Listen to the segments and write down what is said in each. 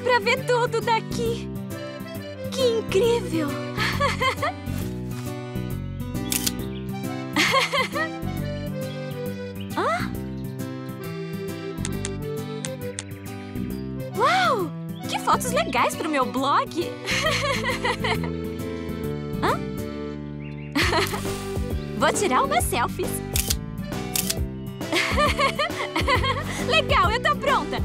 pra ver tudo daqui. Que incrível! Hã? Uau! Que fotos legais pro meu blog! Hã? Vou tirar umas selfies. Legal, eu tô pronta.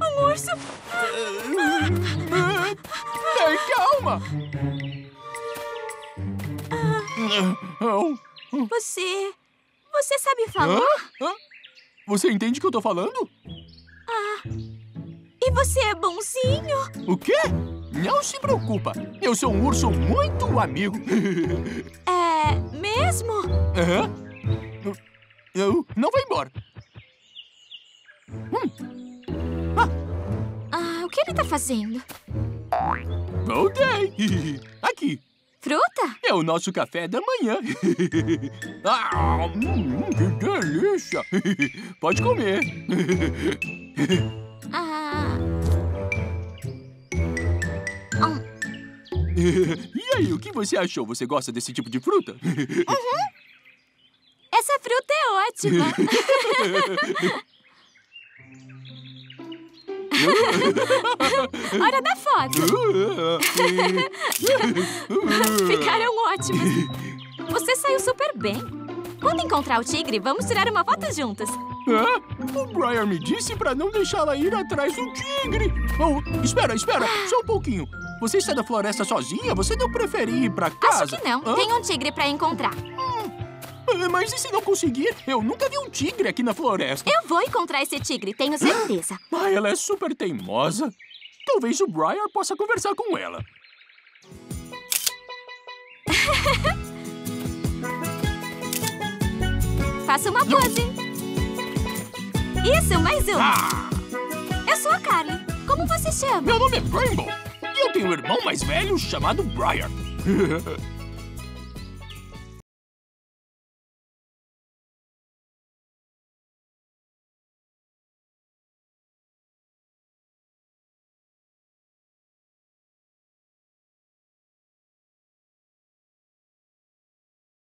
Um urso! Ei, calma! Você. Você sabe falar? Hã? Hã? Você entende o que eu tô falando? E você é bonzinho? O quê? Não se preocupa. Eu sou um urso muito amigo. É mesmo? Aham. Eu não vai embora. Ah, o que ele tá fazendo? Voltei. Aqui. Fruta? É o nosso café da manhã. ah, hum, que delícia. Pode comer. E aí, o que você achou? Você gosta desse tipo de fruta? essa fruta é ótima. Hora da foto. Ficaram ótimos. Você saiu super bem. Quando encontrar o tigre, vamos tirar uma foto juntas. Hã? O Brian me disse pra não deixá-la ir atrás do tigre. Oh, espera, espera, só um pouquinho. Você está na floresta sozinha? Você não prefere ir pra casa? Acho que não. Hã? Tem um tigre pra encontrar. Ah, Mas e se não conseguir? Eu nunca vi um tigre aqui na floresta. Eu vou encontrar esse tigre, tenho certeza. Ah, ela é super teimosa. Talvez o Brian possa conversar com ela. Faça uma pose. Isso, mais um. Ah, Eu sou a Carly. Como você chama? meu nome é Rainbow. Tenho um irmão mais velho chamado Brian.